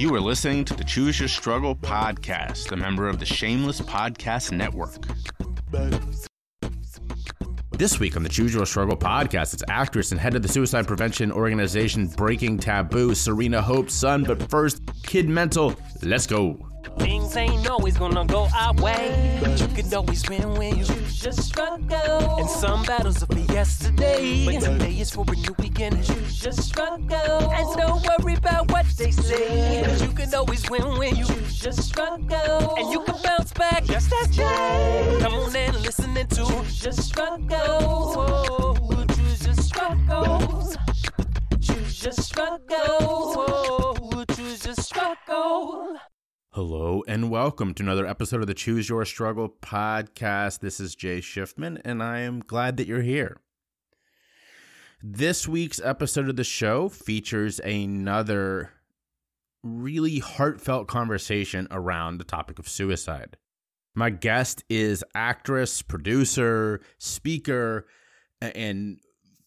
You are listening to the Choose Your Struggle podcast, a member of the Shameless Podcast Network. This week on the Choose Your Struggle podcast, it's actress and head of the suicide prevention organization Breaking Taboo, Serena Hope Sun. But first, Kid Mental, let's go. Things ain't always gonna go our way, but you can always win when you choose your struggle. And some battles are for yesterday, but today is for a new beginning. Choose your struggle, and don't worry about what they say. You can always win when you choose your struggle, and you can bounce back just as Jay. Come on and listen to choose your struggle. Choose your struggle. Choose your struggle. Choose your struggle. Hello and welcome to another episode of the Choose Your Struggle podcast. This is Jay Shifman, and I am glad that you're here. This week's episode of the show features another really heartfelt conversation around the topic of suicide. My guest is actress, producer, speaker, and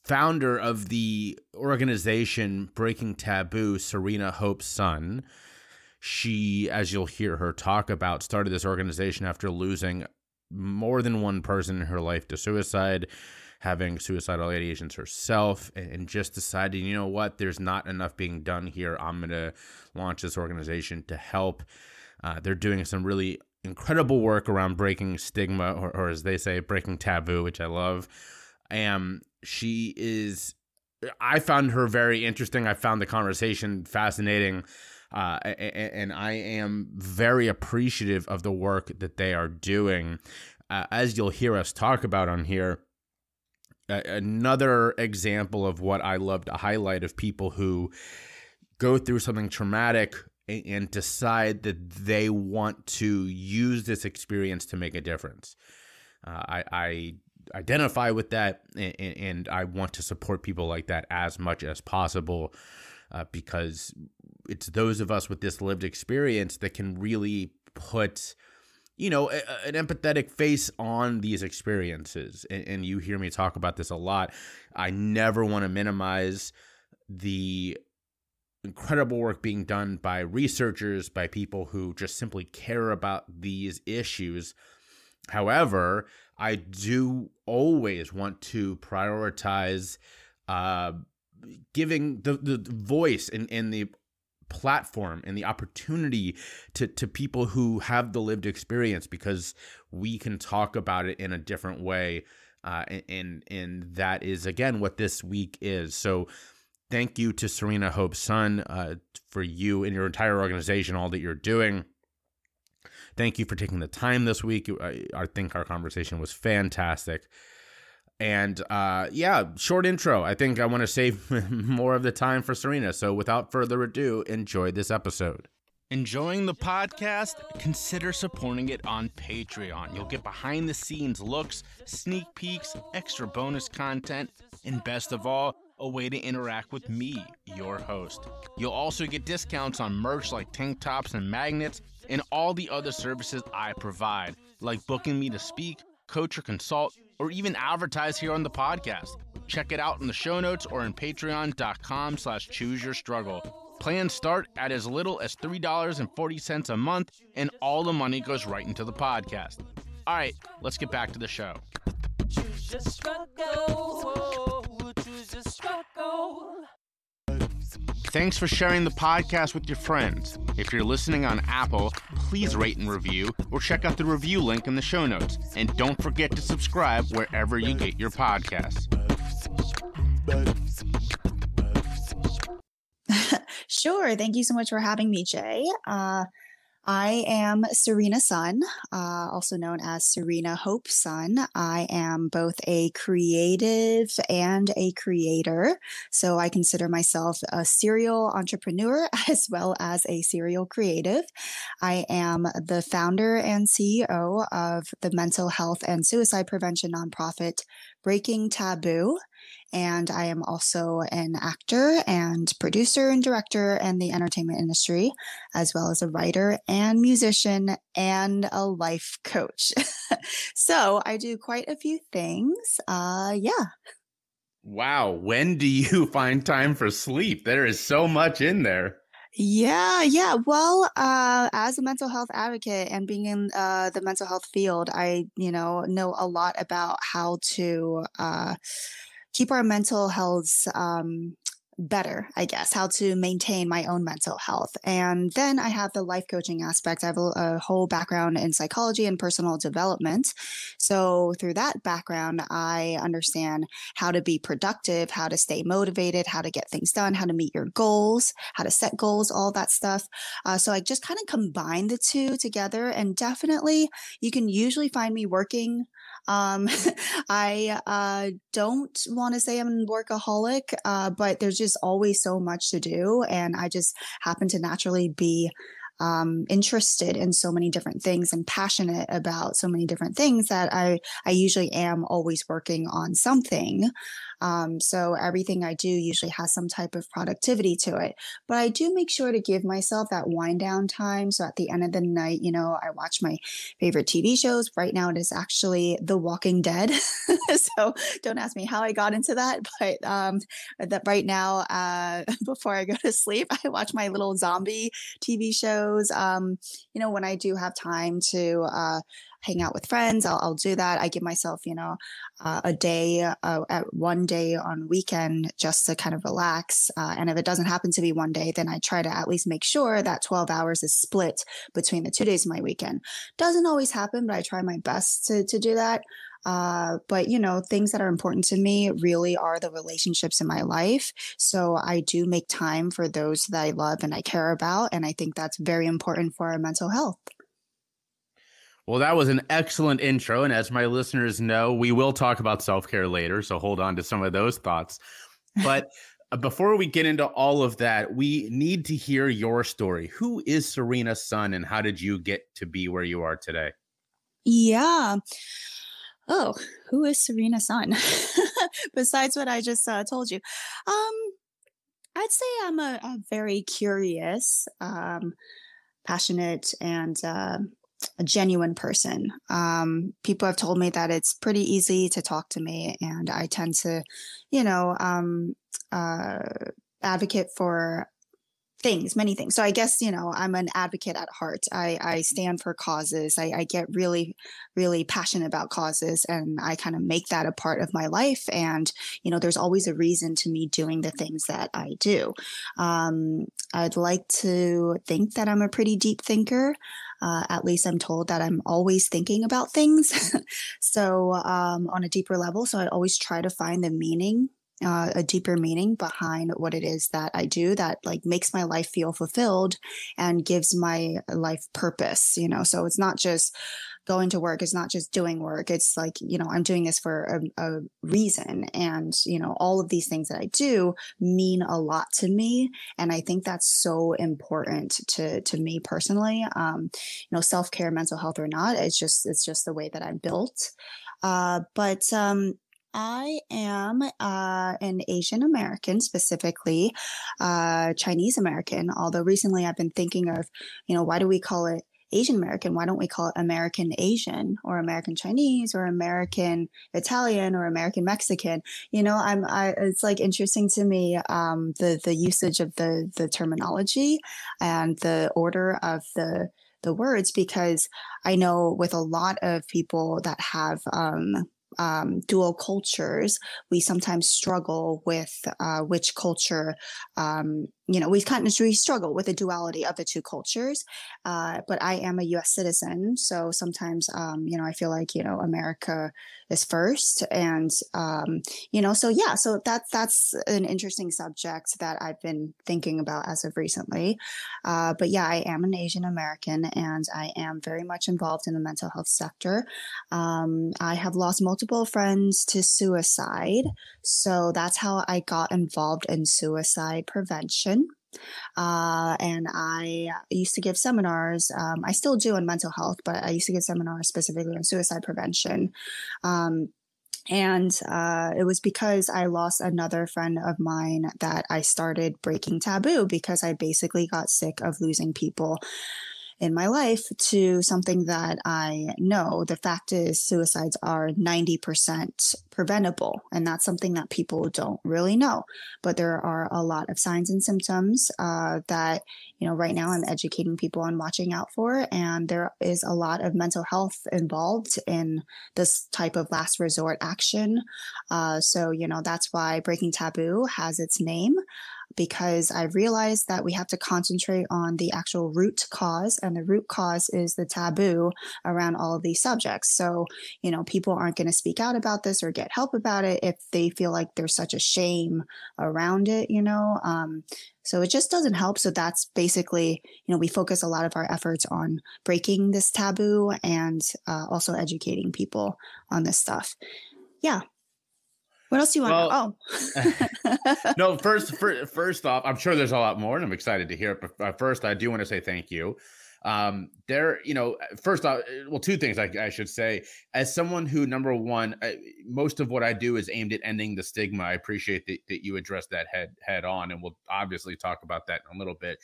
founder of the organization Breaking Taboo, Serena Hope Sun she, as you'll hear her talk about, started this organization after losing more than one person in her life to suicide, having suicidal ideations herself, and just deciding, you know what, there's not enough being done here. I'm going to launch this organization to help. Uh, they're doing some really incredible work around breaking stigma, or, or as they say, breaking taboo, which I love. And she is, I found her very interesting. I found the conversation fascinating. Uh, and I am very appreciative of the work that they are doing. Uh, as you'll hear us talk about on here, another example of what I love to highlight of people who go through something traumatic and decide that they want to use this experience to make a difference. Uh, I, I, identify with that and, and, I want to support people like that as much as possible uh, because it's those of us with this lived experience that can really put you know a, an empathetic face on these experiences. And, and you hear me talk about this a lot. I never want to minimize the incredible work being done by researchers by people who just simply care about these issues. However i do always want to prioritize uh, giving the, the voice and, and the platform and the opportunity to to people who have the lived experience because we can talk about it in a different way uh, and and that is again what this week is. So thank you to serena hope sun uh, for you and your entire organization all that you're doing. Thank you for taking the time this week. I, I think our conversation was fantastic and uh, yeah, short intro. I think I want to save more of the time for Serena. So without further ado, enjoy this episode. Enjoying the podcast? Consider supporting it on Patreon. You'll get behind the scenes looks, sneak peeks, extra bonus content, and best of all, a way to interact with me, your host. You'll also get discounts on merch like tank tops and magnets, and all the other services I provide, like booking me to speak, coach, or consult or even advertise here on the podcast. Check it out in the show notes or in patreon.com slash choose your struggle. Plans start at as little as $3.40 a month, and all the money goes right into the podcast. All right, let's get back to the show. Choose your struggle. Choose your struggle. Thanks for sharing the podcast with your friends. If you're listening on Apple, please rate and review or check out the review link in the show notes. And don't forget to subscribe wherever you get your podcasts. sure. Thank you so much for having me, Jay. Uh, I am Serena Sun, uh, also known as Serena Hope Sun. I am both a creative and a creator. So I consider myself a serial entrepreneur as well as a serial creative. I am the founder and CEO of the mental health and suicide prevention nonprofit Breaking Taboo. And I am also an actor and producer and director in the entertainment industry, as well as a writer and musician and a life coach. so I do quite a few things. Uh, yeah. Wow. When do you find time for sleep? There is so much in there. Yeah, yeah. Well, uh, as a mental health advocate and being in uh, the mental health field, I, you know, know a lot about how to uh, keep our mental health um, better, I guess, how to maintain my own mental health. And then I have the life coaching aspect. I have a, a, whole background in psychology and personal development. So through that background, I understand how to be productive, how to stay motivated, how to get things done, how to meet your goals, how to set goals, all that stuff. Uh, so I just kind of combine the two together. And definitely, you can usually find me working um, I uh, don't want to say I'm a workaholic, uh, but there's just always so much to do. And I just happen to naturally be um, interested in so many different things and passionate about so many different things that I, I usually am always working on something. Um, so everything I do usually has some type of productivity to it. But I do make sure to give myself that wind down time. So at the end of the night, you know, I watch my favorite TV shows. Right now, it is actually The Walking Dead. so don't ask me how I got into that, but um, that right now, uh, before I go to sleep, I watch my little zombie TV shows. Um, you know, when I do have time to uh, hang out with friends, I'll, I'll do that. I give myself, you know, uh, a day, uh, at one day on weekend just to kind of relax. Uh, and if it doesn't happen to be one day, then I try to at least make sure that 12 hours is split between the two days of my weekend. Doesn't always happen, but I try my best to, to do that. Uh, but you know, things that are important to me really are the relationships in my life. So I do make time for those that I love and I care about. And I think that's very important for our mental health. Well, that was an excellent intro. And as my listeners know, we will talk about self care later. So hold on to some of those thoughts. But uh, before we get into all of that, we need to hear your story. Who is Serena Sun and how did you get to be where you are today? Yeah. Oh, who is Serena Sun? Besides what I just uh, told you. Um, I'd say I'm a, a very curious, um, passionate, and uh, a genuine person. Um, people have told me that it's pretty easy to talk to me, and I tend to, you know, um, uh, advocate for things, many things. So I guess, you know, I'm an advocate at heart. I, I stand for causes. I, I get really, really passionate about causes and I kind of make that a part of my life. And, you know, there's always a reason to me doing the things that I do. Um, I'd like to think that I'm a pretty deep thinker. Uh, at least I'm told that I'm always thinking about things. so, um, on a deeper level. So I always try to find the meaning uh, a deeper meaning behind what it is that I do that like makes my life feel fulfilled and gives my life purpose, you know. So it's not just going to work, it's not just doing work. It's like, you know, I'm doing this for a, a reason. And, you know, all of these things that I do mean a lot to me. And I think that's so important to to me personally. Um, you know, self-care, mental health or not, it's just it's just the way that I'm built. Uh, but um, I am uh, an Asian American, specifically uh, Chinese American. Although recently I've been thinking of, you know, why do we call it Asian American? Why don't we call it American Asian or American Chinese or American Italian or American Mexican? You know, I'm. I, it's like interesting to me um, the the usage of the the terminology and the order of the the words because I know with a lot of people that have um, um, dual cultures, we sometimes struggle with uh, which culture um, you know, we kind of we struggle with the duality of the two cultures. Uh, but I am a U.S. citizen, so sometimes, um, you know, I feel like you know America is first, and um, you know, so yeah, so that's that's an interesting subject that I've been thinking about as of recently. Uh, but yeah, I am an Asian American, and I am very much involved in the mental health sector. Um, I have lost multiple friends to suicide, so that's how I got involved in suicide prevention. Uh, and I used to give seminars. Um, I still do on mental health, but I used to give seminars specifically on suicide prevention. Um, and uh, it was because I lost another friend of mine that I started breaking taboo because I basically got sick of losing people in my life to something that I know. The fact is, suicides are 90% preventable. And that's something that people don't really know. But there are a lot of signs and symptoms uh, that, you know, right now I'm educating people on watching out for. And there is a lot of mental health involved in this type of last resort action. Uh, so, you know, that's why Breaking Taboo has its name because I realized that we have to concentrate on the actual root cause, and the root cause is the taboo around all of these subjects. So, you know, people aren't going to speak out about this or get help about it if they feel like there's such a shame around it, you know. Um, so it just doesn't help. So that's basically, you know, we focus a lot of our efforts on breaking this taboo and uh, also educating people on this stuff. Yeah, what else do you want? Well, oh, no. First, first, first off, I'm sure there's a lot more, and I'm excited to hear it. But uh, first, I do want to say thank you. Um, there, you know, first off, uh, well, two things I, I should say. As someone who, number one, I, uh, most of what I do is aimed at ending the stigma. I appreciate that, that you address that head head on, and we'll obviously talk about that in a little bit.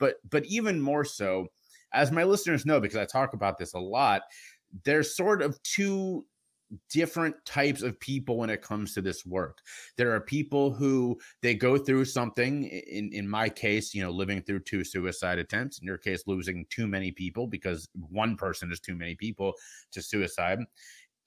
But, but even more so, as my listeners know, because I talk about this a lot, there's sort of two different types of people when it comes to this work. There are people who they go through something in in my case, you know, living through two suicide attempts, in your case losing too many people because one person is too many people to suicide.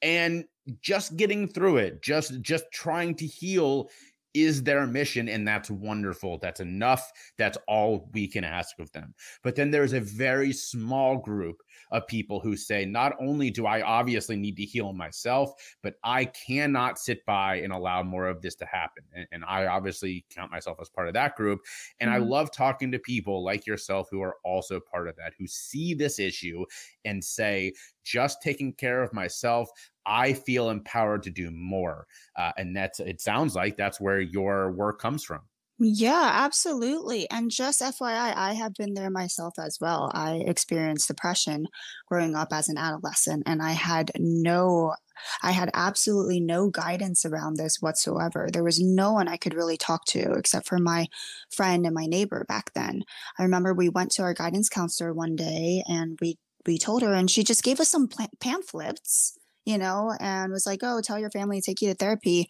And just getting through it, just just trying to heal is their mission and that's wonderful. That's enough. That's all we can ask of them. But then there's a very small group of people who say not only do i obviously need to heal myself but i cannot sit by and allow more of this to happen. And, and i obviously count myself as part of that group. And mm-hmm. i love talking to people like yourself who are also part of that who see this issue and say just taking care of myself I feel empowered to do more. Uh, and that's, it sounds like that's where your work comes from. Yeah, absolutely. And just FYI, I have been there myself as well. I experienced depression growing up as an adolescent, and I had no, I had absolutely no guidance around this whatsoever. There was no one I could really talk to except for my friend and my neighbor back then. I remember we went to our guidance counselor one day and we we told her and she just gave us some pamphlets you know, and was like, oh, tell your family to take you to therapy.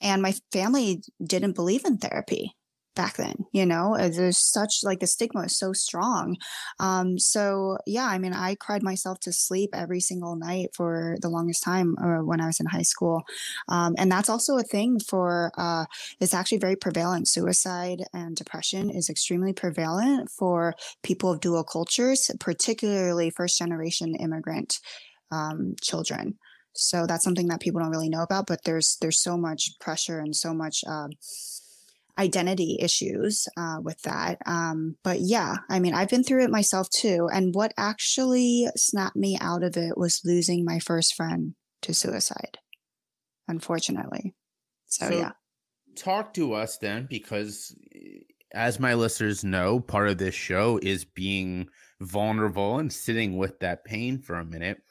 And my family didn't believe in therapy back then you know? Uh, there's such like the stigma is so strong. Um so yeah i mean i cried myself to sleep every single night for the longest time uh, when i was in high school. Um, and that's also a thing for uh it's actually very prevalent. Suicide and depression is extremely prevalent for people of dual cultures particularly first generation immigrant um, children so that's something that people don't really know about, but there's there's so much pressure and so much um, identity issues uh, with that. Um, but yeah, I mean, I've been through it myself too. And what actually snapped me out of it was losing my first friend to suicide, unfortunately. So, so yeah. Talk to us then, because eh, as my listeners know, part of this show is being vulnerable and sitting with that pain for a minute.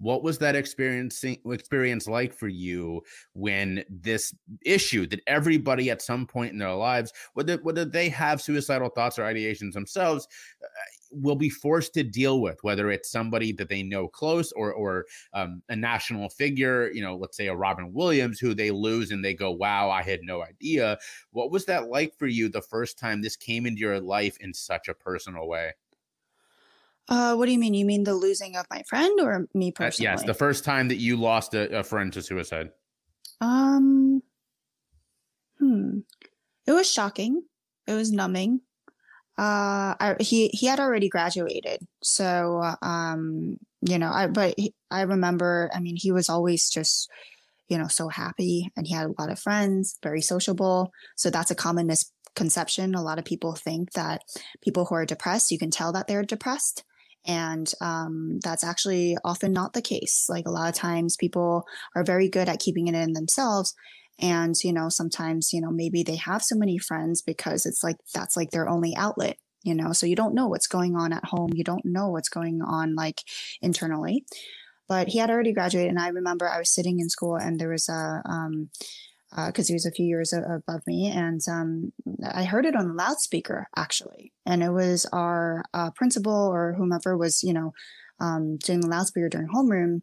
What was that experience experience like for you when this issue that everybody at some point in their lives, whether whether they have suicidal thoughts or ideations themselves, uh, will be forced to deal with, whether it's somebody that they know close or or um, a national figure, you know, let's say a Robin Williams, who they lose and they go, "Wow, I had no idea." What was that like for you the first time this came into your life in such a personal way? Uh, what do you mean? You mean the losing of my friend or me personally? Uh, yes, the first time that you lost a, a friend to suicide. Um, hmm. It was shocking. It was numbing. Uh, I, he he had already graduated, so um, you know, I but he, I remember. I mean, he was always just you know so happy, and he had a lot of friends, very sociable. So that's a common misconception. A lot of people think that people who are depressed, you can tell that they're depressed and um, that's actually often not the case. Like a lot of times people are very good at keeping it in themselves. And, you know, sometimes, you know, maybe they have so many friends because it's like that's like their only outlet, you know, so you don't know what's going on at home. You don't know what's going on like internally. But he had already graduated. And I remember I was sitting in school and there was a, um, because uh, he was a few years above me, and um, I heard it on the loudspeaker actually, and it was our uh, principal or whomever was, you know, um, doing the loudspeaker during homeroom,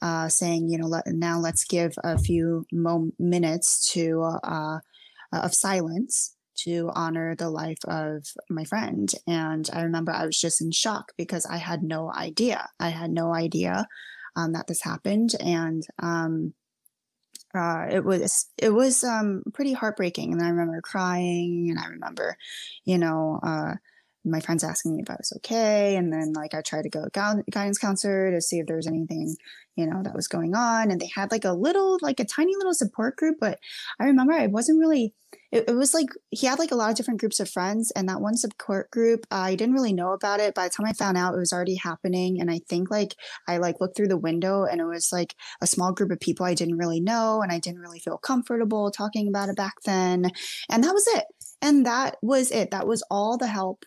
uh, saying, you know, let, now let's give a few mo- minutes to uh, of silence to honor the life of my friend. And I remember I was just in shock because I had no idea. I had no idea um, that this happened, and um, uh, it was it was um, pretty heartbreaking. And I remember crying, and I remember, you know. Uh, my friends asking me if I was okay. And then like I tried to go to guidance counselor to see if there was anything, you know, that was going on. And they had like a little, like a tiny little support group. But I remember I wasn't really, it, it was like he had like a lot of different groups of friends. And that one support group, I didn't really know about it. By the time I found out it was already happening. And I think like I like looked through the window and it was like a small group of people I didn't really know. And I didn't really feel comfortable talking about it back then. And that was it. And that was it. That was all the help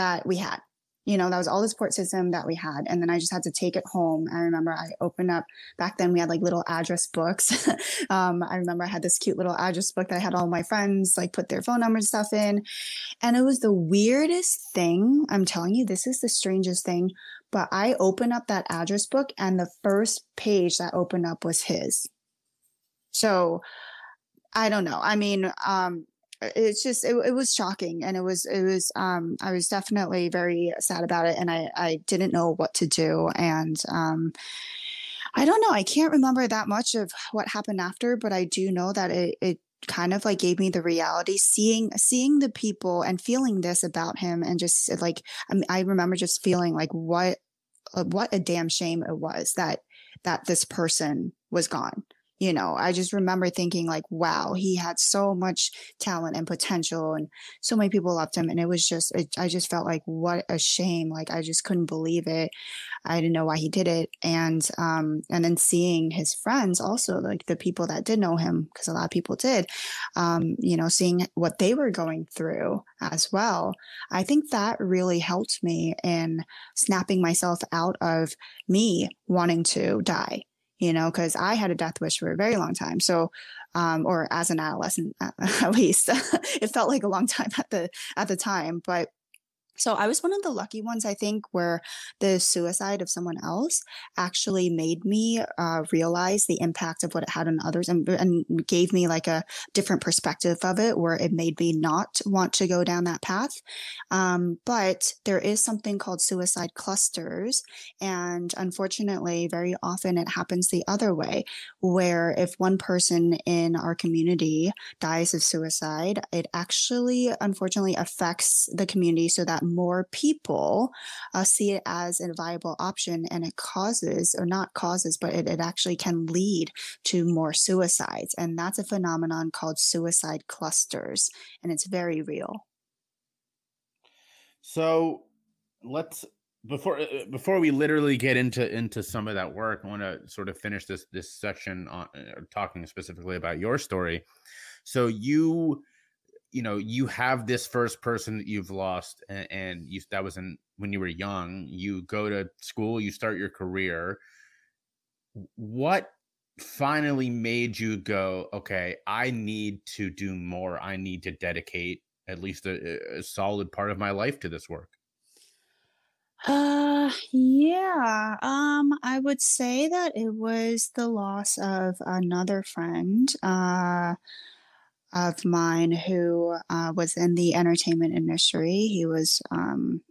that we had. You know, that was all the support system that we had. And then I just had to take it home. I remember I opened up back then we had like little address books. um, I remember I had this cute little address book that I had all my friends like put their phone numbers stuff in. And it was the weirdest thing. I'm telling you, this is the strangest thing. But I opened up that address book and the first page that opened up was his. So I don't know. I mean, um, it's just it, it was shocking and it was it was um i was definitely very sad about it and i i didn't know what to do and um i don't know i can't remember that much of what happened after but i do know that it it kind of like gave me the reality seeing seeing the people and feeling this about him and just like i, mean, I remember just feeling like what uh, what a damn shame it was that that this person was gone you know i just remember thinking like wow he had so much talent and potential and so many people loved him. And it was just it, i just felt like what a shame like i just couldn't believe it. I didn't know why he did it. And um and then seeing his friends also like the people that did know him because a lot of people did um you know seeing what they were going through as well i think that really helped me in snapping myself out of me wanting to die you know, because I had a death wish for a very long time. So, um, or as an adolescent, at least, it felt like a long time at the at the time. But so I was one of the lucky ones, I think, where the suicide of someone else actually made me uh, realize the impact of what it had on others and, and gave me like a different perspective of it, where it made me not want to go down that path. Um, but there is something called suicide clusters. And unfortunately, very often it happens the other way, where if one person in our community dies of suicide, it actually, unfortunately, affects the community so that more people uh, see it as a viable option and it causes or not causes but it, it actually can lead to more suicides. And that's a phenomenon called suicide clusters and it's very real. So let's before uh, before we literally get into into some of that work i want to sort of finish this this section on uh, talking specifically about your story. So you you know you have this first person that you've lost and, and you that was in when you were young you go to school you start your career. What finally made you go okay i need to do more. I need to dedicate at least a, a solid part of my life to this work uh yeah um i would say that it was the loss of another friend uh of mine who uh, was in the entertainment industry. He was um,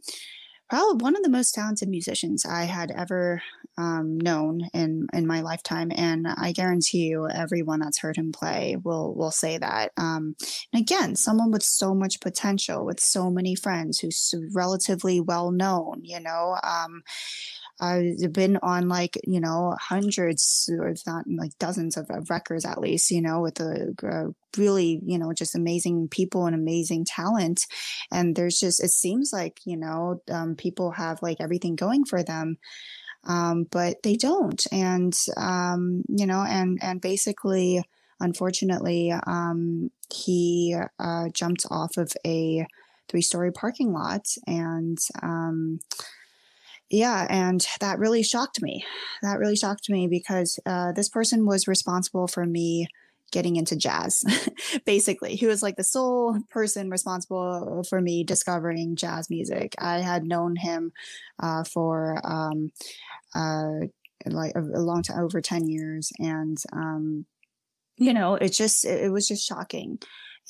probably one of the most talented musicians I had ever um, known in in my lifetime, and I guarantee you, everyone that's heard him play will will say that. Um, and again, someone with so much potential, with so many friends, who's relatively well known. You know. Um, I've been on like you know hundreds or if not like dozens of, of records at least you know with a, a, really you know just amazing people and amazing talent. And there's just it seems like you know um, people have like everything going for them um, but they don't. And um, you know and and basically unfortunately um, he uh, jumped off of a three story parking lot and um, yeah, and that really shocked me. That really shocked me because uh, this person was responsible for me getting into jazz. Basically, he was like the sole person responsible for me discovering jazz music. I had known him uh, for um, uh, like a, a, long time, over ten years, and um, you know, it just it, it was just shocking.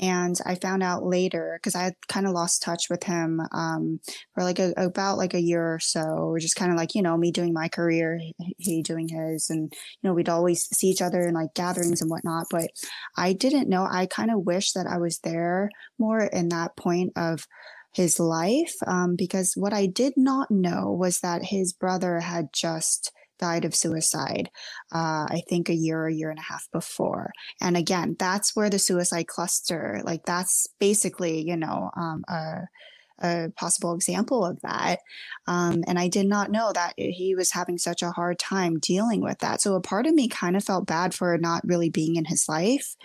And I found out later because I had kind of lost touch with him um, for like a, about like a year or so. Just kind of like, you know, me doing my career, he doing his. And, you know, we'd always see each other in like gatherings and whatnot. But I didn't know. I kind of wish that I was there more in that point of his life um, because what I did not know was that his brother had just died of suicide, uh, I think a year, or a year and a half before. And again, that's where the suicide cluster, like that's basically, you know, um, a, a possible example of that. Um, and I did not know that he was having such a hard time dealing with that. So a part of me kind of felt bad for not really being in his life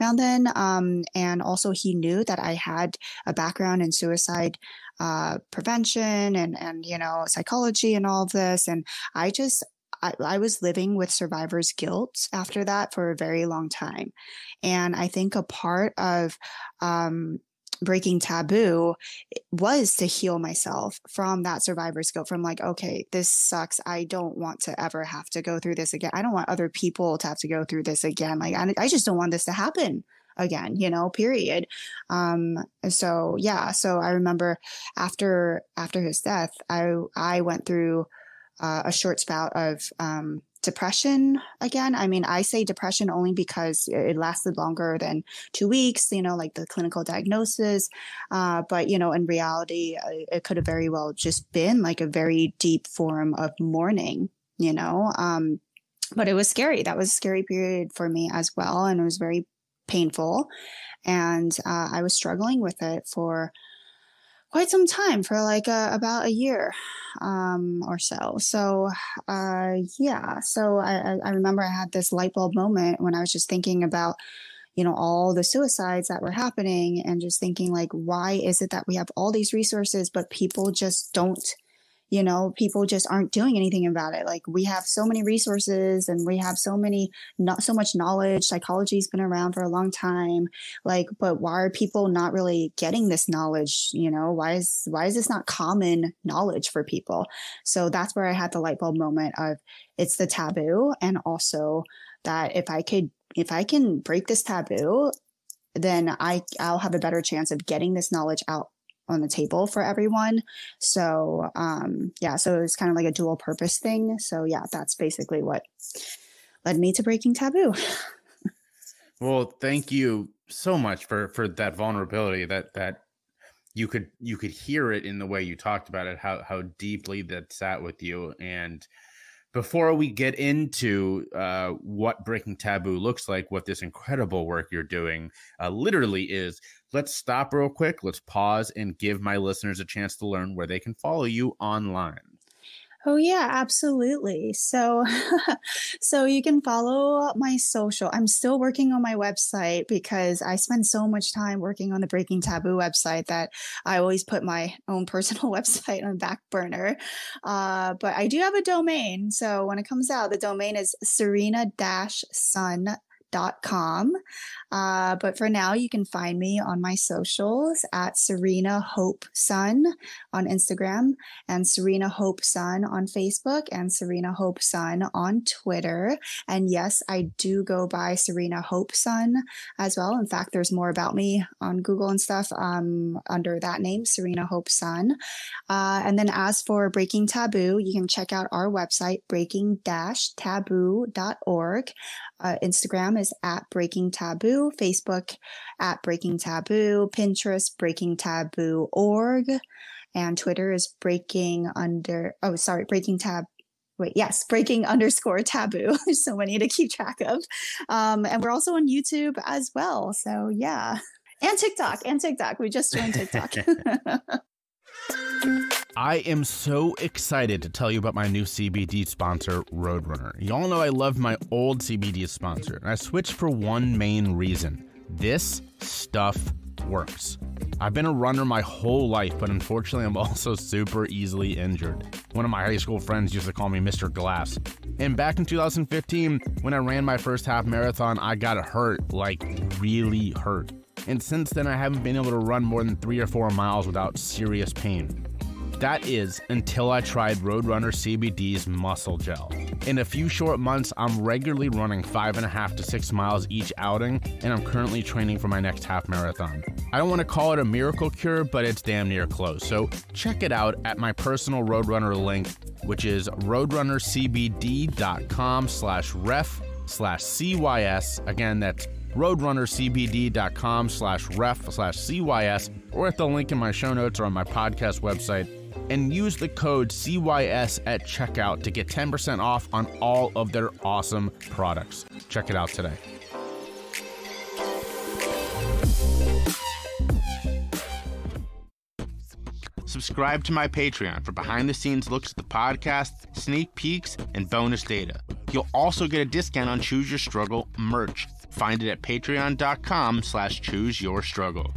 around then. Um, and also, he knew that I had a background in suicide uh, prevention and and you know psychology and all of this and i just I, I was living with survivor's guilt after that for a very long time. And I think a part of um, breaking taboo was to heal myself from that survivor's guilt from like okay this sucks. I don't want to ever have to go through this again i don't want other people to have to go through this again. Like i, I just don't want this to happen again you know period. Um so yeah. So i remember after after his death i i went through uh, a short spout of um, depression again. I mean, I say depression only because it lasted longer than two weeks, you know, like the clinical diagnosis. Uh, but, you know, in reality, uh, it could have very well just been like a very deep form of mourning, you know. Um, but it was scary. That was a scary period for me as well. And it was very painful. And uh, I was struggling with it for quite some time for like a, about a year um, or so. So, uh, yeah. So I, I remember I had this light bulb moment when I was just thinking about, you know, all the suicides that were happening and just thinking like, why is it that we have all these resources, but people just don't you know people just aren't doing anything about it. Like we have so many resources and we have so many not so much knowledge. Psychology's been around for a long time. Like but why are people not really getting this knowledge you know? Why is why is this not common knowledge for people? So that's where i had the light bulb moment of it's the taboo. And also that if i could if i can break this taboo then I I'll have a better chance of getting this knowledge out on the table for everyone. So um, yeah, so it was kind of like a dual purpose thing. So yeah, that's basically what led me to breaking taboo. well, thank you so much for for that vulnerability that that you could you could hear it in the way you talked about it how how deeply that sat with you and before we get into uh, what breaking taboo looks like what this incredible work you're doing uh, literally is let's stop real quick. Let's pause and give my listeners a chance to learn where they can follow you online. Oh yeah, absolutely. So so you can follow my social. I'm still working on my website because I spend so much time working on the Breaking Taboo website that I always put my own personal website on back burner. Uh, but I do have a domain. So when it comes out, the domain is serena-sun com. Uh, but for now, you can find me on my socials at Serena Hope Sun on Instagram and Serena Hope Sun on Facebook and Serena Hope Sun on Twitter. And yes, I do go by Serena Hope Sun as well. In fact, there's more about me on Google and stuff um, under that name, Serena Hope Sun. Uh, and then as for Breaking Taboo, you can check out our website, breaking-taboo.org. Uh, Instagram is at Breaking Taboo, Facebook at Breaking Taboo, Pinterest Breaking Taboo org, and Twitter is Breaking under. Oh, sorry, Breaking Tab. Wait, yes, breaking underscore taboo. There's so many to keep track of. Um, and we're also on YouTube as well. So yeah. And TikTok, and TikTok. We just joined TikTok. I am so excited to tell you about my new CBD sponsor, Roadrunner. Y'all know I love my old CBD sponsor, and I switched for one main reason. This stuff works. I've been a runner my whole life, but unfortunately, I'm also super easily injured. One of my high school friends used to call me Mr. Glass. And back in 2015, when I ran my first half marathon, I got hurt, like really hurt. And since then, I haven't been able to run more than three or four miles without serious pain. That is until I tried Roadrunner CBD's muscle gel. In a few short months, I'm regularly running five and a half to six miles each outing, and I'm currently training for my next half marathon. I don't want to call it a miracle cure, but it's damn near close. So check it out at my personal Roadrunner link, which is roadrunnercbd.com slash ref slash CYS. Again, that's roadrunnercbd.com slash ref slash CYS, or at the link in my show notes or on my podcast website and use the code CYS at checkout to get 10% off on all of their awesome products. Check it out today. Subscribe to my Patreon for behind the scenes looks at the podcast, sneak peeks, and bonus data. You'll also get a discount on Choose Your Struggle merch. Find it at patreon.com slash choose your struggle.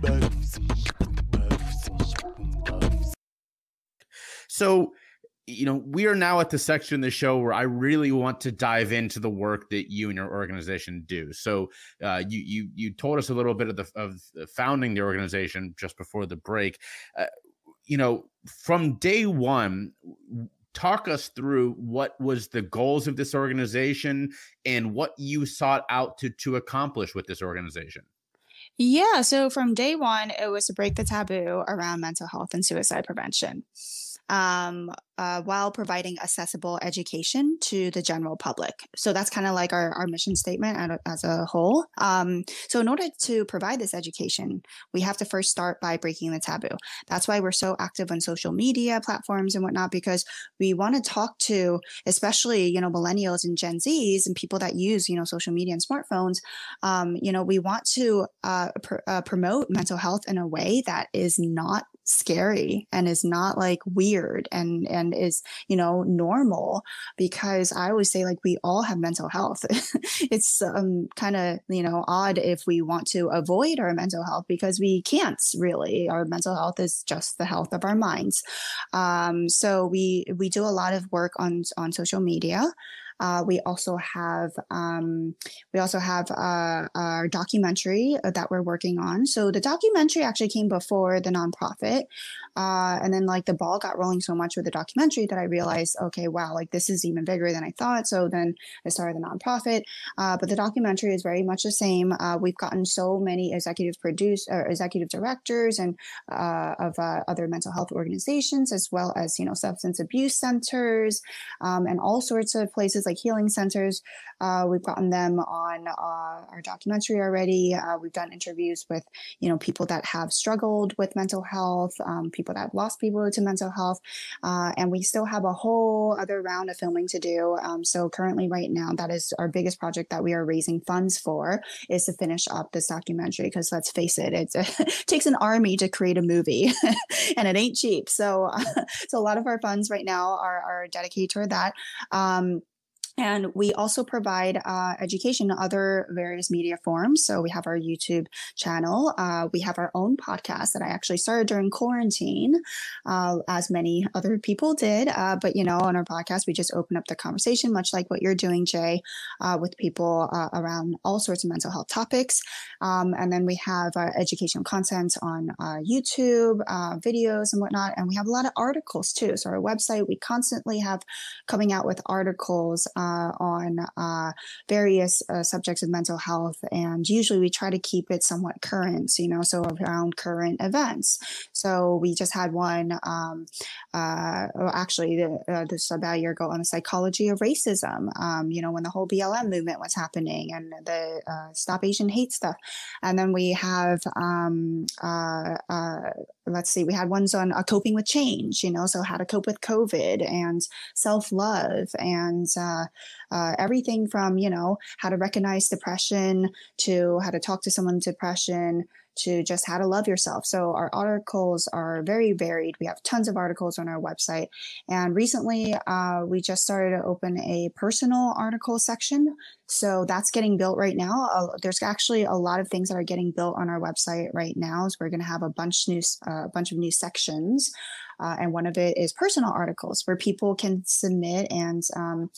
So, you know, we are now at the section of the show where I really want to dive into the work that you and your organization do. So, uh, you you you told us a little bit of the of founding the organization just before the break. Uh, you know, from day one, talk us through what was the goals of this organization and what you sought out to to accomplish with this organization. Yeah, so from day one, it was to break the taboo around mental health and suicide prevention um, uh, while providing accessible education to the general public. So that's kind of like our, our mission statement as a whole. Um, so in order to provide this education, we have to first start by breaking the taboo. That's why we're so active on social media platforms and whatnot, because we want to talk to, especially, you know, millennials and Gen Zs and people that use, you know, social media and smartphones. Um, you know, we want to uh, pr- uh, promote mental health in a way that is not scary and is not like weird and and is you know normal because i always say like we all have mental health. It's um kind of you know odd if we want to avoid our mental health because we can't really. Our mental health is just the health of our minds. Um so we we do a lot of work on on social media uh, we also have um, we also have uh, our documentary that we're working on. So the documentary actually came before the nonprofit, uh, and then like the ball got rolling so much with the documentary that I realized, okay, wow, like this is even bigger than I thought. So then I started the nonprofit. Uh, but the documentary is very much the same. Uh, we've gotten so many executive produce or executive directors and uh, of other mental health organizations, as well as you know substance abuse centers um, and all sorts of places like healing centers. Uh, we've gotten them on uh, our documentary already. Uh, we've done interviews with, you know, people that have struggled with mental health, um, people that have lost people to mental health, uh, and we still have a whole other round of filming to do. Um, so currently, right now, that is our biggest project that we are raising funds for is to finish up this documentary. Because let's face it, it takes an army to create a movie, and it ain't cheap. So, so a lot of our funds right now are, are dedicated toward that. Um, and we also provide uh, education in other various media forms. So we have our YouTube channel. Uh, we have our own podcast that I actually started during quarantine, uh, as many other people did. Uh, but, you know, on our podcast, we just open up the conversation, much like what you're doing, Jay, uh, with people uh, around all sorts of mental health topics. Um, and then we have educational content on YouTube, videos and whatnot. And we have a lot of articles too. So our website, we constantly have coming out with articles uh, on uh, various uh, subjects of mental health. And usually we try to keep it somewhat current, you know, so around current events. So we just had one, um, well, actually, the, this about a year ago on the psychology of racism, um, you know, when the whole BLM movement was happening and the Stop Asian Hate stuff. And then we have, um, let's see, we had ones on uh, coping with change, you know, so how to cope with COVID and self love and uh, uh, everything from, you know, how to recognize depression to how to talk to someone with depression to just how to love yourself. So our articles are very varied. We have tons of articles on our website. And recently, uh, we just started to open a personal article section. So that's getting built right now. Uh, there's actually a lot of things that are getting built on our website right now. So we're going to have a bunch new, a uh, bunch of new sections. Uh, and one of it is personal articles where people can submit and um,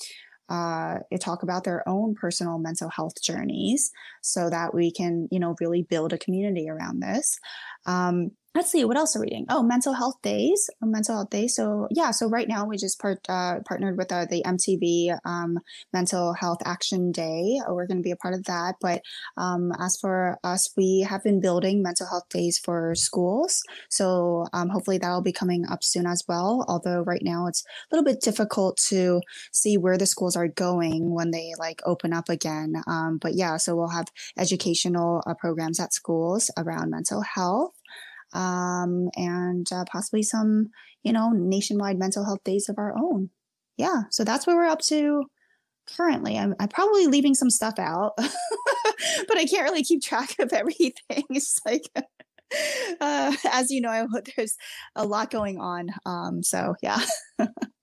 uh, talk about their own personal mental health journeys so that we can, you know, really build a community around this. Um, let's see what else are we doing? Oh mental health days mental health days. So yeah so right now we just part, uh, partnered with uh, the mtv um, mental health action day. We're going to be a part of that but um, as for us we have been building mental health days for schools. So um, hopefully that'll be coming up soon as well although right now it's a little bit difficult to see where the schools are going when they like open up again. Um, but yeah so we'll have educational uh, programs at schools around mental health um, and uh, possibly some, you know, nationwide mental health days of our own. Yeah, so that's where we're up to currently. I'm, I'm probably leaving some stuff out, but I can't really keep track of everything. It's like, uh, as you know, there's a lot going on. Um, so yeah.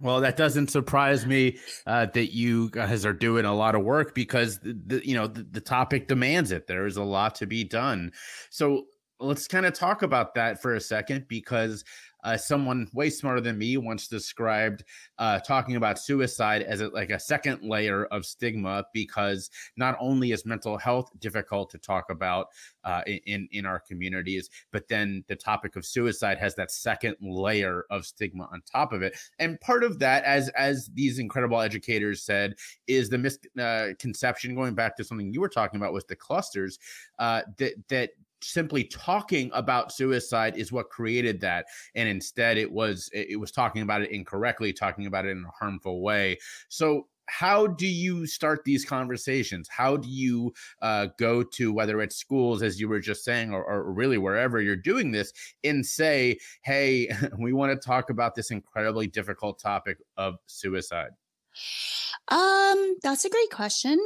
Well, that doesn't surprise me uh, that you guys are doing a lot of work because the, the you know the, the, topic demands it. There is a lot to be done. So let's kind of talk about that for a second because uh, someone way smarter than me once described uh, talking about suicide as a, like a second layer of stigma because not only is mental health difficult to talk about uh, in in our communities, but then the topic of suicide has that second layer of stigma on top of it. And part of that, as as these incredible educators said, is the misconception. Uh, going back to something you were talking about with the clusters, uh, that that simply talking about suicide is what created that and instead it was it was talking about it incorrectly talking about it in a harmful way. So how do you start these conversations? How do you uh, go to whether it's schools as you were just saying or, or really wherever you're doing this and say hey we want to talk about this incredibly difficult topic of suicide? Um that's a great question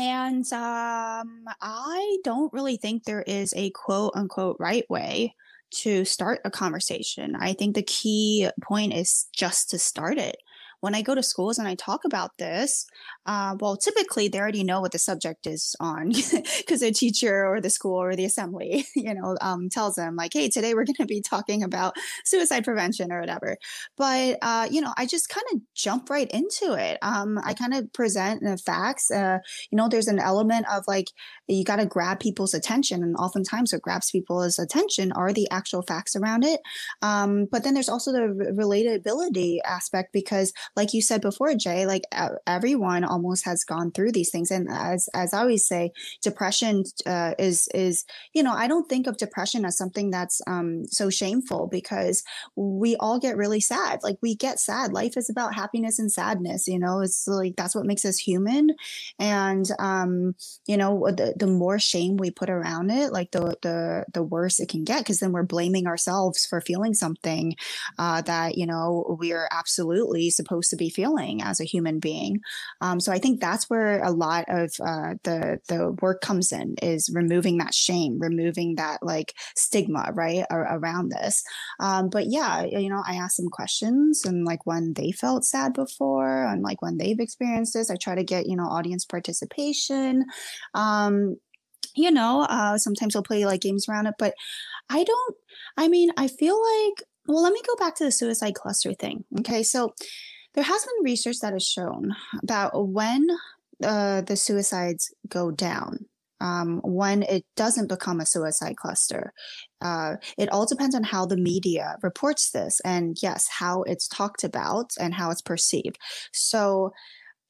and um, I don't really think there is a quote unquote right way to start a conversation. I think the key point is just to start it when I go to schools and I talk about this, uh, well, typically they already know what the subject is on because the teacher or the school or the assembly, you know, um, tells them like, "Hey, today we're going to be talking about suicide prevention or whatever." But uh, you know, I just kind of jump right into it. Um, I kind of present the facts. Uh, you know, there's an element of like you got to grab people's attention, and oftentimes what grabs people's attention are the actual facts around it. Um, but then there's also the relatability aspect because like you said before, Jay, like everyone almost has gone through these things. And as, as I always say, depression uh, is, is, you know, I don't think of depression as something that's um, so shameful because we all get really sad. Like we get sad. Life is about happiness and sadness, you know, it's like, that's what makes us human. And, um, you know, the, the more shame we put around it, like the, the, the worse it can get. Cause then we're blaming ourselves for feeling something uh, that, you know, we're absolutely supposed supposed to be feeling as a human being. Um, so I think that's where a lot of uh, the the work comes in is removing that shame, removing that like stigma, right, around this. Um, but yeah, you know, I ask them questions and like when they felt sad before, and like when they've experienced this, I try to get you know audience participation. Um, you know, uh, sometimes we'll play like games around it, but I don't. I mean, I feel like well, let me go back to the suicide cluster thing. Okay. So there has been research that has shown that when uh, the suicides go down, um, when it doesn't become a suicide cluster. Uh, it all depends on how the media reports this and, yes, how it's talked about and how it's perceived. So,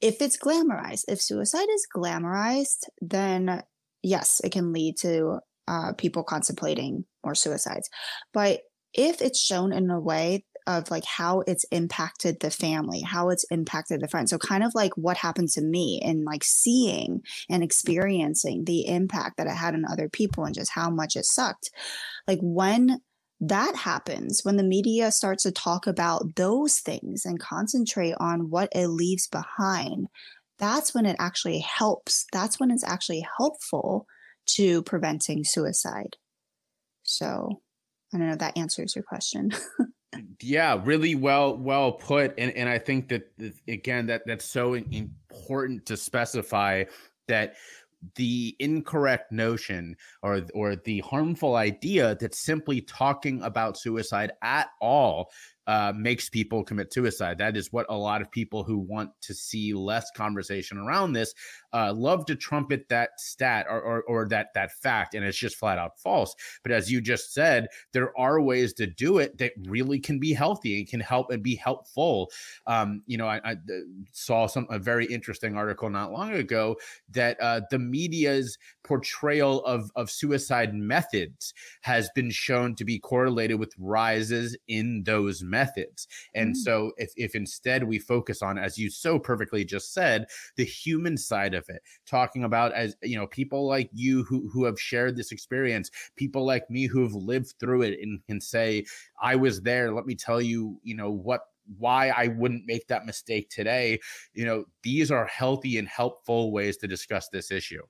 if it's glamorized, if suicide is glamorized, then yes, it can lead to uh, people contemplating more suicides. But if it's shown in a way of like how it's impacted the family, how it's impacted the friends. So kind of like what happened to me and like seeing and experiencing the impact that it had on other people and just how much it sucked. Like when that happens, when the media starts to talk about those things and concentrate on what it leaves behind, that's when it actually helps. That's when it's actually helpful to preventing suicide. So I don't know if that answers your question. yeah, really well well put, and and I think that again that that's so important to specify that the incorrect notion or or the harmful idea that simply talking about suicide at all uh, makes people commit suicide. That is what a lot of people who want to see less conversation around this uh, love to trumpet that stat or, or, or that that fact, and it's just flat out false. But as you just said, there are ways to do it that really can be healthy and can help and be helpful. Um, you know, I, I, saw some a very interesting article not long ago that uh, the media's portrayal of of suicide methods has been shown to be correlated with rises in those methods. And mm. so, if if instead we focus on, as you so perfectly just said, the human side of it talking about as you know people like you who who have shared this experience people like me who've lived through it and can say i was there let me tell you you know what why I wouldn't make that mistake today. You know, these are healthy and helpful ways to discuss this issue.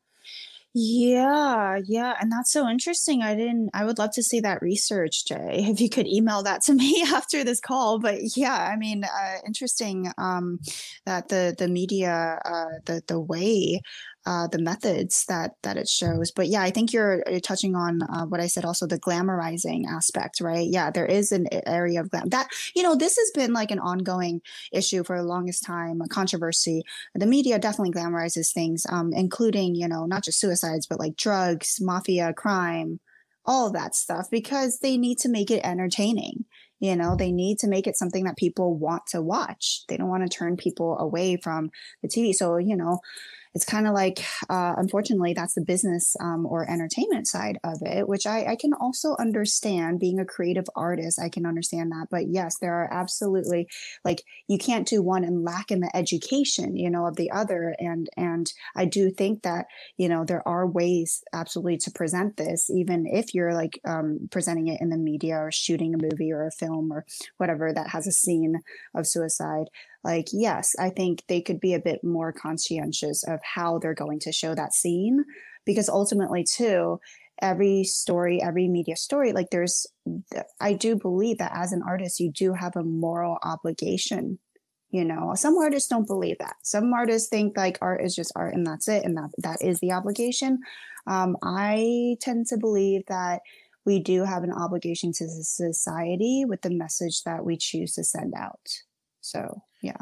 Yeah, yeah, and that's so interesting. I didn't I would love to see that research, Jay, if you could email that to me after this call. But yeah, I mean, uh, interesting um, that the the media, uh, the the way uh, the methods that that it shows. But yeah, I think you're, you're touching on uh, what I said also the glamorizing aspect, right? Yeah, there is an area of glam that you know this has been like an ongoing issue for the longest time, a controversy. The media definitely glamorizes things, um, including you know not just suicides, but like drugs, mafia, crime, all that stuff, because they need to make it entertaining. You know, they need to make it something that people want to watch. They don't want to turn people away from the TV. So, you know, it's kind of like, uh, unfortunately, that's the business um, or entertainment side of it, which I, I can also understand. Being a creative artist, I can understand that. But yes, there are absolutely like you can't do one and lack in the education, you know, of the other. And and I do think that you know there are ways absolutely to present this, even if you're like um, presenting it in the media or shooting a movie or a film or whatever that has a scene of suicide like yes i think they could be a bit more conscientious of how they're going to show that scene because ultimately too every story every media story like there's i do believe that as an artist you do have a moral obligation you know? Some artists don't believe that. Some artists think like art is just art and that's it and that that is the obligation. Um, i tend to believe that we do have an obligation to society with the message that we choose to send out. So yeah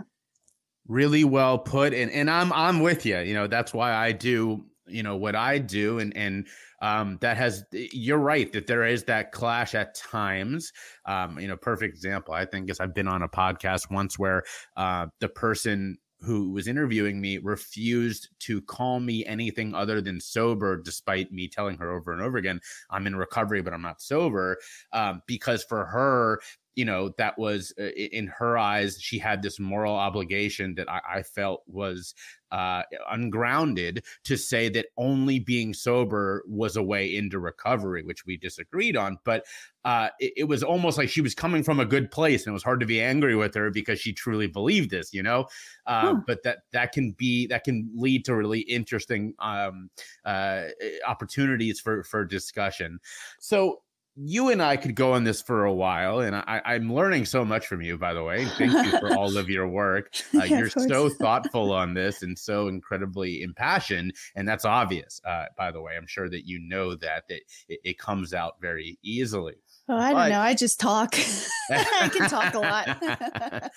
really well put and and i'm i'm with you you know that's why i do you know what i do and and um that has you're right that there is that clash at times um you know perfect example i think is i've been on a podcast once where uh the person who was interviewing me refused to call me anything other than sober, despite me telling her over and over again, I'm in recovery, but I'm not sober. Um, because for her, you know that was uh, in her eyes she had this moral obligation that i, I felt was uh, ungrounded to say that only being sober was a way into recovery which we disagreed on but uh, it, it, was almost like she was coming from a good place and it was hard to be angry with her because she truly believed this you know uh, huh. but that that can be that can lead to really interesting um, uh, opportunities for for discussion so you and I could go on this for a while, and I, am learning so much from you. By the way, thank you for all of your work. Uh, yeah, you're so thoughtful on this and so incredibly impassioned, and that's obvious. Uh, by the way, I'm sure that you know that that it, it comes out very easily. Oh, I but, don't know. I just talk. I can talk a lot.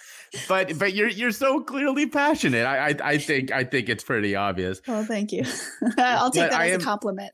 but but you're you're so clearly passionate. I, I, I think I think it's pretty obvious. Well, thank you. I'll take but that I as am, a compliment.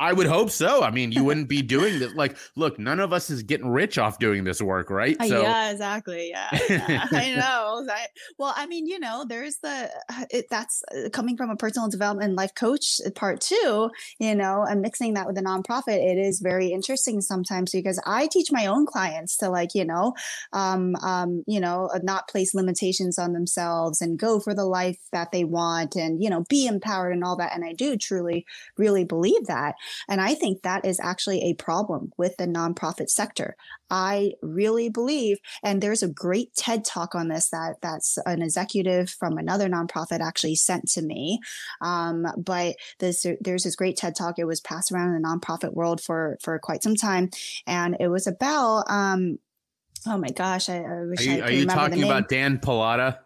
I would hope so. I mean, you wouldn't be doing this. Like, look, none of us is getting rich off doing this work, right? Uh, so yeah, exactly. Yeah, yeah. I know. I, well, I mean, you know, there's the uh, it, that's uh, coming from a personal development life coach part two. You know, and mixing that with a nonprofit, it is very interesting sometimes because I teach my own clients to like, you know, um, um, you know, not place limitations on themselves and go for the life that they want, and you know, be empowered and all that. And I do truly, really believe that that. And I think that is actually a problem with the nonprofit sector. I really believe, and there's a great TED talk on this that that's an executive from another nonprofit actually sent to me. Um, but this, there's this great TED talk. It was passed around in the nonprofit world for for quite some time, and it was about. Um, oh my gosh, I, I wish are you, I could are you remember the talking name. about Dan Pallotta?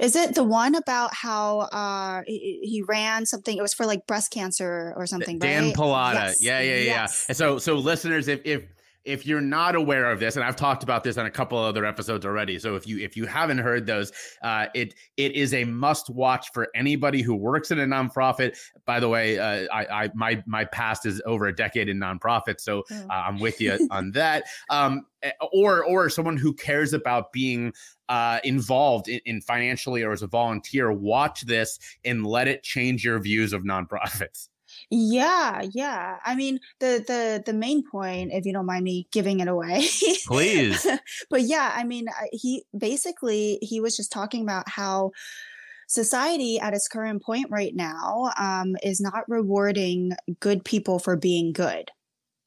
Is it the one about how uh, he, he ran something? It was for like breast cancer or something. Dan right? Pallotta. Yes, Yeah, yeah, yeah. yes. And so, so listeners, if if if you're not aware of this, and I've talked about this on a couple other episodes already, so if you if you haven't heard those, uh, it it is a must watch for anybody who works in a nonprofit. By the way, uh, I, I my my past is over a decade in nonprofits, so Oh. uh, I'm with you on that. Um, eh, or or someone who cares about being uh, involved in, in financially or as a volunteer, watch this and let it change your views of nonprofits. Yeah, yeah. I mean, the the the main point, if you don't mind me giving it away, Please. but yeah, I mean, he basically he was just talking about how society at its current point right now um, is not rewarding good people for being good.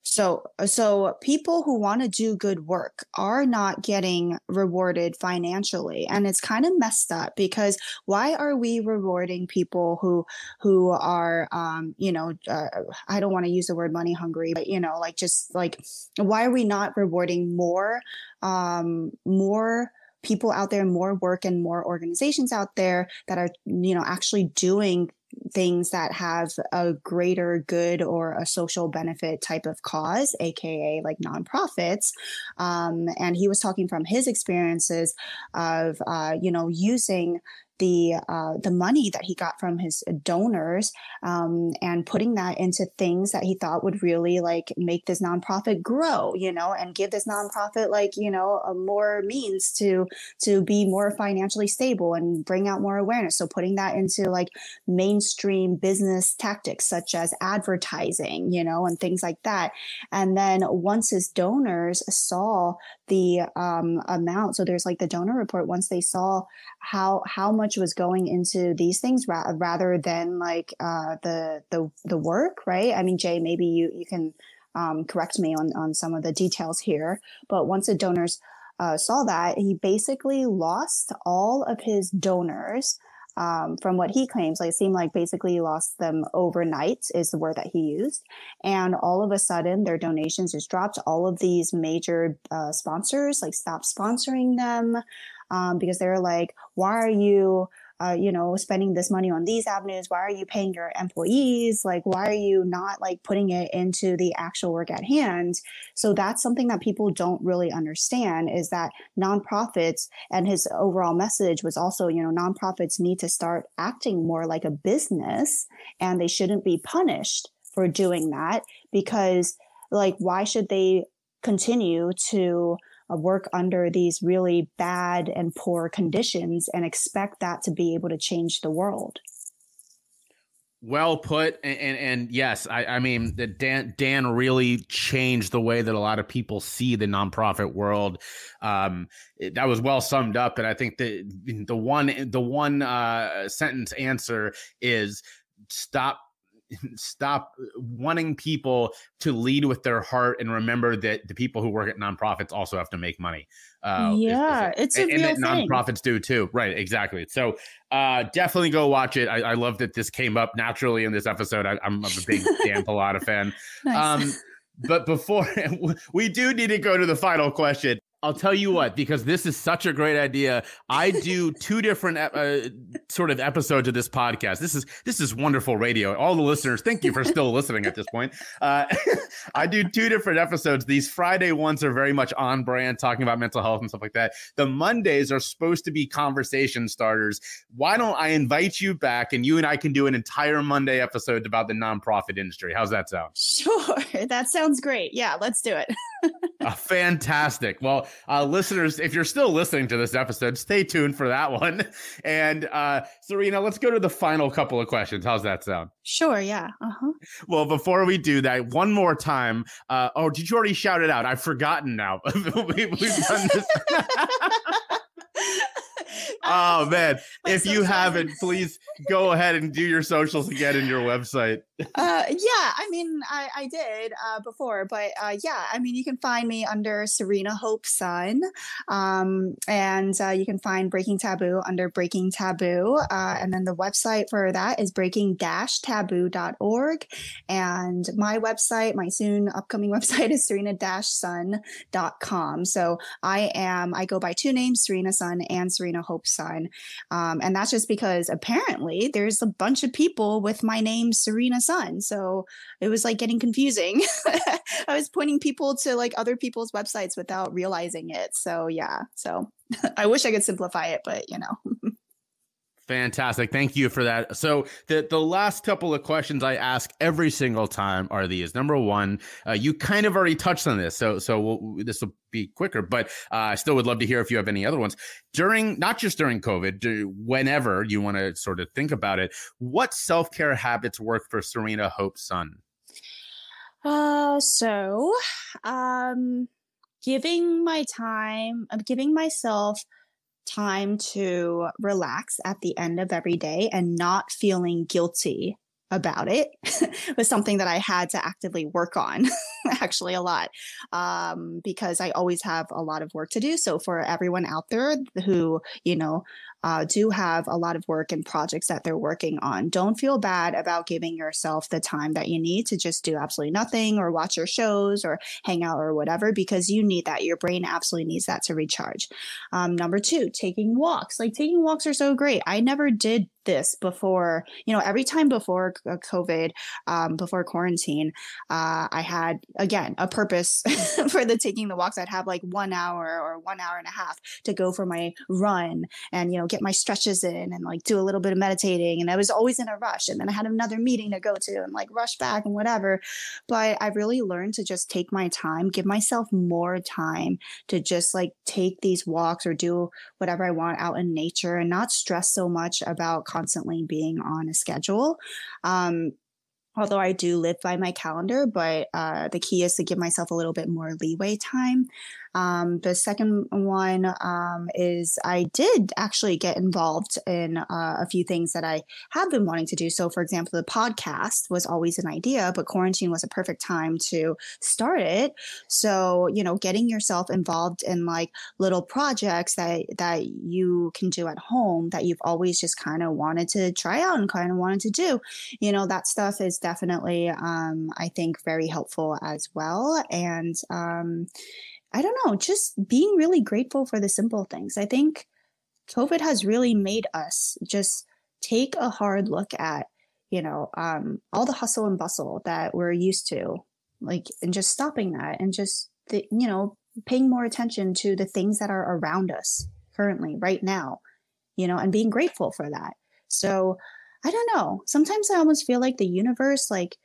So, so people who want to do good work are not getting rewarded financially, and it's kind of messed up because why are we rewarding people who who are, um, you know, uh, I don't want to use the word money hungry, but you know, like just like why are we not rewarding more, um, more people out there, more work, and more organizations out there that are, you know, actually doing things that have a greater good or a social benefit type of cause, aka like nonprofits. Um, and he was talking from his experiences of, uh, you know, using the uh, the money that he got from his donors um, and putting that into things that he thought would really like make this nonprofit grow, you know, and give this nonprofit like you know more means to to be more financially stable and bring out more awareness. So putting that into like mainstream business tactics such as advertising, you know, and things like that. And then once his donors saw the um, amount, so there's like the donor report. Once they saw how how much was going into these things ra- rather than like uh, the the the work, right? I mean, Jay, maybe you you can um, correct me on on some of the details here. But once the donors uh, saw that, he basically lost all of his donors. Um, from what he claims, like it seemed like basically he lost them overnight is the word that he used, and all of a sudden their donations just dropped. All of these major uh, sponsors like stopped sponsoring them um, because they're like, why are you, uh, you know, spending this money on these avenues? Why are you paying your employees? Like, why are you not like putting it into the actual work at hand? So that's something that people don't really understand is that nonprofits and his overall message was also, you know, nonprofits need to start acting more like a business and they shouldn't be punished for doing that because like, why should they continue to work under these really bad and poor conditions and expect that to be able to change the world. Well put, and and, and yes, I, I mean Dan Dan really changed the way that a lot of people see the nonprofit world. Um, it- that was well summed up, and I think the the one the one uh, sentence answer is stop stop wanting people to lead with their heart and remember that the people who work at nonprofits also have to make money. Uh, is- is yeah, it- it's a and, real and thing. nonprofits do too. Right, exactly. So uh, definitely go watch it. I, I love that this came up naturally in this episode. I, I'm a big Dan Pallotta fan. Nice. Um, but before we do need to go to the final question. I'll tell you what, because this is such a great idea. I do two different uh, sort of episodes of this podcast. This is this is wonderful radio. All the listeners, thank you for still listening at this point. Uh, I do two different episodes. These Friday ones are very much on brand, talking about mental health and stuff like that. The Mondays are supposed to be conversation starters. Why don't I invite you back and you and I can do an entire Monday episode about the nonprofit industry? How's that sound? sure, that sounds great. Yeah, let's do it. Uh, fantastic. Well, uh, listeners, if you're still listening to this episode, stay tuned for that one. And uh, Serena, let's go to the final couple of questions. How's that sound? Sure, yeah. Uh-huh. Well, before we do that, one more time. Uh, oh, did you already shout it out? I've forgotten now. we, have done this. oh man if you haven't please go ahead and do your socials again in your website. Uh, yeah, I mean, I, I did uh, before, but uh, yeah, I mean, you can find me under Serena Hope Sun, um, and uh, you can find Breaking Taboo under Breaking Taboo, uh, and then the website for that is breaking-taboo.org, and my website, my soon upcoming website is serena-sun.com. So I am, I go by two names, Serena Sun and Serena Hope Sun, um, and that's just because apparently there's a bunch of people with my name Serena Sun son. So it was like getting confusing. I was pointing people to like other people's websites without realizing it. So yeah. So I wish I could simplify it, but you know. Fantastic. Thank you for that. So the the last couple of questions I ask every single time are these. Number one, uh, you kind of already touched on this, so so we'll, this will be quicker, but uh, I still would love to hear if you have any other ones during not just during COVID, whenever you want to sort of think about it. What self care habits work for Serena Hope Sun? Uh, so, um, giving my time, I'm giving myself time to relax at the end of every day and not feeling guilty about it was something that I had to actively work on actually a lot um, because I always have a lot of work to do. So for everyone out there who, you know, uh, do have a lot of work and projects that they're working on. Don't feel bad about giving yourself the time that you need to just do absolutely nothing or watch your shows or hang out or whatever, because you need that. Your brain absolutely needs that to recharge. Um, number two, taking walks. Like taking walks are so great. I never did this before, you know, every time before uh, COVID, um, before quarantine, uh, I had, again, a purpose for the taking the walks. I'd have like one hour or one hour and a half to go for my run and, you know, get my stretches in and like do a little bit of meditating. And I was always in a rush. And then I had another meeting to go to and like rush back and whatever. But I really learned to just take my time, give myself more time to just like take these walks or do whatever I want out in nature and not stress so much about constantly being on a schedule. Um, although I do live by my calendar, but uh, the key is to give myself a little bit more leeway time. Um, the second one um, is I did actually get involved in uh, a few things that I have been wanting to do. So, for example, the podcast was always an idea, but quarantine was a perfect time to start it. So, you know, getting yourself involved in like little projects that that you can do at home that you've always just kind of wanted to try out and kind of wanted to do, you know, that stuff is definitely, um, I think, very helpful as well. And um, I don't know, just being really grateful for the simple things. I think COVID has really made us just take a hard look at, you know, um, all the hustle and bustle that we're used to, like, and just stopping that and just, you know, paying more attention to the things that are around us currently, right now, you know, and being grateful for that. So I don't know. Sometimes I almost feel like the universe, like,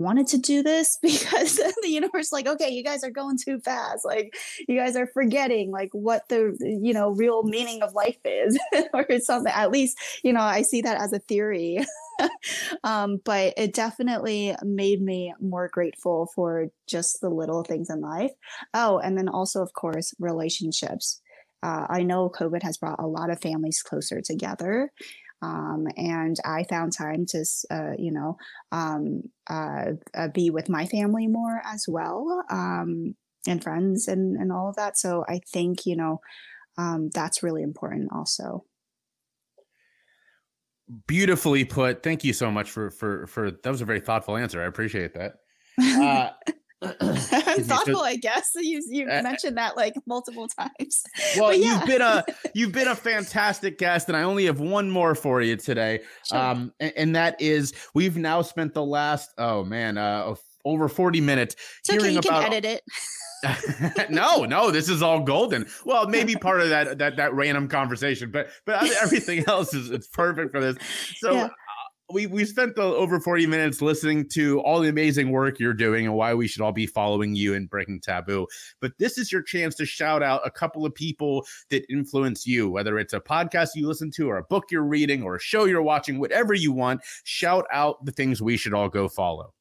wanted to do this because the universe like okay you guys are going too fast. Like you guys are forgetting like what the you know real meaning of life is or something. At least you know i see that as a theory. Um, but it definitely made me more grateful for just the little things in life. Oh and then also of course relationships. Uh, I know COVID has brought a lot of families closer together. Um, and I found time to, uh, you know, um, uh, uh, be with my family more as well, um, and friends and, and all of that. So I think, you know, um, that's really important also. Beautifully put. Thank you so much for, for, for, that was a very thoughtful answer. I appreciate that. Uh, thoughtful, I guess. You you uh, mentioned that like multiple times. Well, yeah. you've been a you've been a fantastic guest, and I only have one more for you today. Sure. Um, and, and, that is we've now spent the last oh man uh over forty minutes it's okay, you about. Can edit it. no, no, this is all golden. Well, maybe part of that that that random conversation, but but everything else is it's perfect for this. So yeah we we spent the, over 40 minutes listening to all the amazing work you're doing and why we should all be following you and breaking taboo but this is your chance to shout out a couple of people that influence you whether it's a podcast you listen to or a book you're reading or a show you're watching whatever you want shout out the things we should all go follow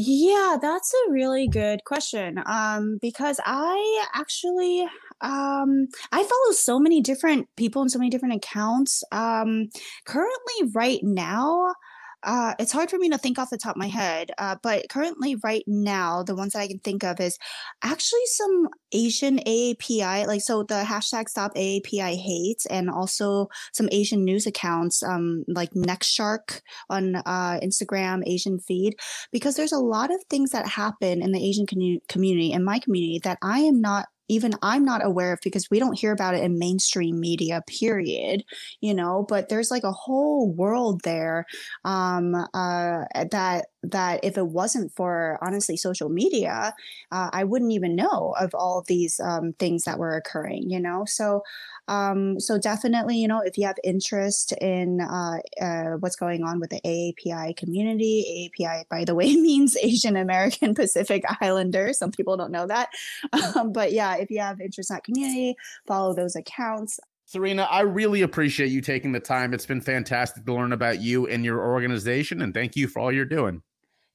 yeah, that's a really good question. Um, because I actually Um, I follow so many different people and so many different accounts. Um, currently, right now, uh, it's hard for me to think off the top of my head, uh, but currently, right now, the ones that I can think of is actually some Asian AAPI, like so the hashtag Stop AAPI Hate, and also some Asian news accounts, um, like NextShark on uh, Instagram, Asian feed, because there's a lot of things that happen in the Asian community, in my community, that I am not even I'm not aware of because we don't hear about it in mainstream media, period, you know, but there's like a whole world there um, uh, that that if it wasn't for honestly social media, uh, I wouldn't even know of all of these um, things that were occurring, you know. So, um, so definitely, you know, if you have interest in uh, uh, what's going on with the AAPI community, AAPI, by the way, means Asian American Pacific Islander. Some people don't know that, um, but yeah, if you have interest in that community, follow those accounts. Serena, I really appreciate you taking the time. It's been fantastic to learn about you and your organization, and thank you for all you're doing.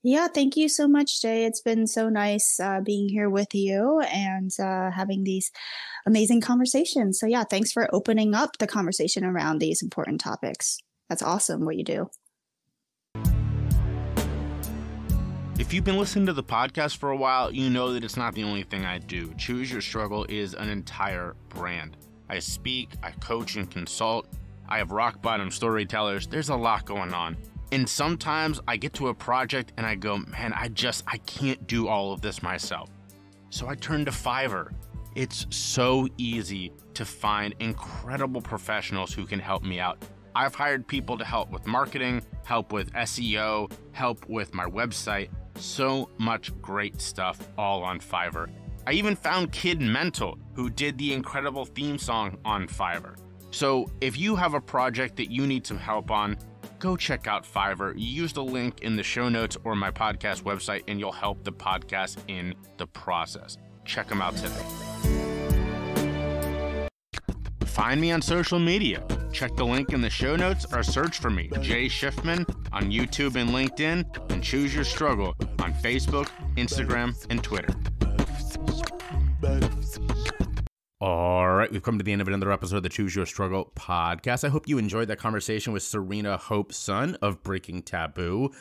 Yeah, thank you so much, Jay. It's been so nice uh, being here with you and uh, having these amazing conversations. So, yeah, thanks for opening up the conversation around these important topics. That's awesome what you do. If you've been listening to the podcast for a while, you know that it's not the only thing I do. Choose Your Struggle is an entire brand. I speak, I coach and consult. I have rock bottom storytellers. There's a lot going on. And sometimes I get to a project and I go, man, I just, I can't do all of this myself. So I turn to Fiverr. It's so easy to find incredible professionals who can help me out. I've hired people to help with marketing, help with SEO, help with my website. So much great stuff all on Fiverr. I even found Kid Mental, who did the incredible theme song on Fiverr. So if you have a project that you need some help on, go check out Fiverr. Use the link in the show notes or my podcast website, and you'll help the podcast in the process. Check them out today. Find me on social media. Check the link in the show notes or search for me, Jay Shifman, on YouTube and LinkedIn, and Choose Your Struggle on Facebook, Instagram, and Twitter. All right, we've come to the end of another episode of the Choose Your Struggle podcast. I hope you enjoyed that conversation with Serena Hope Sun of Breaking Taboo.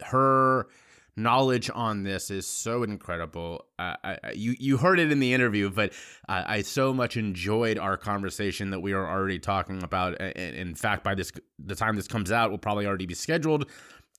Her knowledge on this is so incredible. Uh, I, you you heard it in the interview, but I so much enjoyed our conversation that we are already talking about. In fact, by this the time this comes out, we'll probably already be scheduled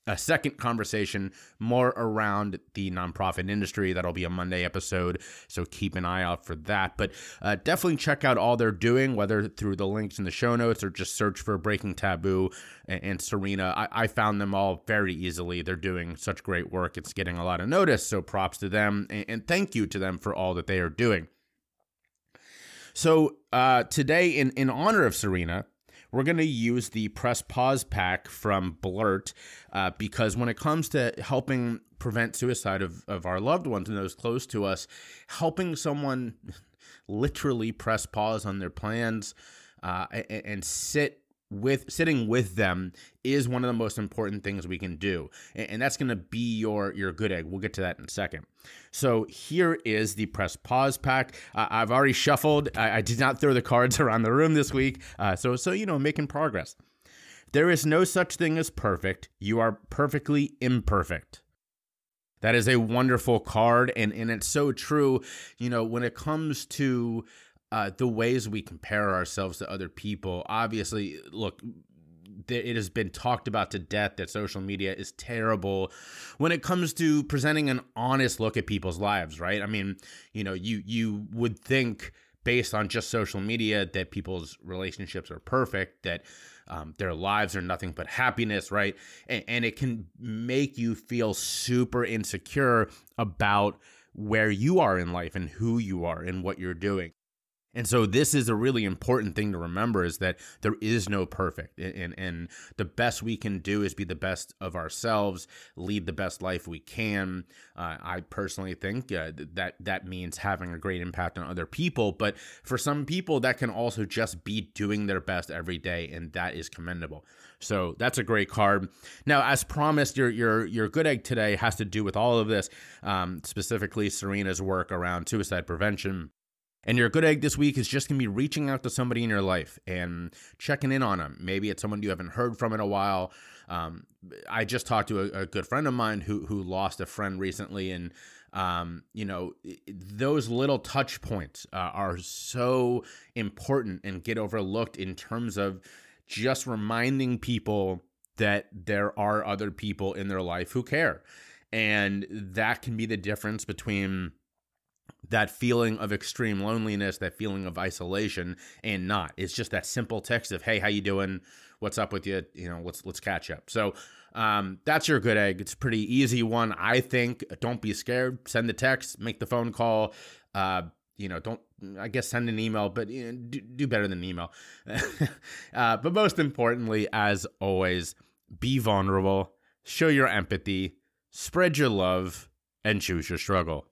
a second conversation more around the nonprofit industry. That'll be a Monday episode, so keep an eye out for that. But uh, definitely check out all they're doing, whether through the links in the show notes or just search for Breaking Taboo and, and Serena. I, I, found them all very easily. They're doing such great work. It's getting a lot of notice, so props to them and, and thank you to them for all that they are doing. So uh, today, in in honor of Serena, we're going to use the press pause pack from Blurt uh, because when it comes to helping prevent suicide of, of our loved ones and those close to us, helping someone literally press pause on their plans uh, and, and sit with sitting with them is one of the most important things we can do. And, and that's going to be your your good egg. We'll get to that in a second. So here is the press pause pack. Uh, i've already shuffled. I, I, did not throw the cards around the room this week. Uh, so so you know making progress. There is no such thing as perfect. You are perfectly imperfect. That is a wonderful card and and it's so true. You know when it comes to uh, the ways we compare ourselves to other people. Obviously, look, it has been talked about to death that social media is terrible when it comes to presenting an honest look at people's lives, right? I mean, you know, you you would think based on just social media that people's relationships are perfect, that um, their lives are nothing but happiness, right? And, and it can make you feel super insecure about where you are in life and who you are and what you're doing. And so this is a really important thing to remember is that there is no perfect and, and the best we can do is be the best of ourselves, lead the best life we can. Uh, I personally think uh, that that means having a great impact on other people, but for some people that can also just be doing their best every day and that is commendable. So that's a great card. Now, as promised, your your your good egg today has to do with all of this, um, specifically Serena's work around suicide prevention And your good egg this week is just going to be reaching out to somebody in your life and checking in on them. Maybe it's someone you haven't heard from in a while. Um, I just talked to a, a, good friend of mine who who lost a friend recently, and um, you know those little touch points uh, are so important and get overlooked in terms of just reminding people that there are other people in their life who care, and that can be the difference between that feeling of extreme loneliness, that feeling of isolation, and not. It's just that simple text of "Hey, how you doing? What's up with you? You know, let's let's catch up." So um, that's your good egg. It's a pretty easy one, I think. Don't be scared. Send the text, make the phone call. Uh, you know, don't I guess send an email, but you know, do, do better than email. uh, but most importantly, as always, be vulnerable, show your empathy, spread your love, and choose your struggle.